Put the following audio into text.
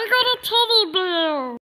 I got a teddy bear.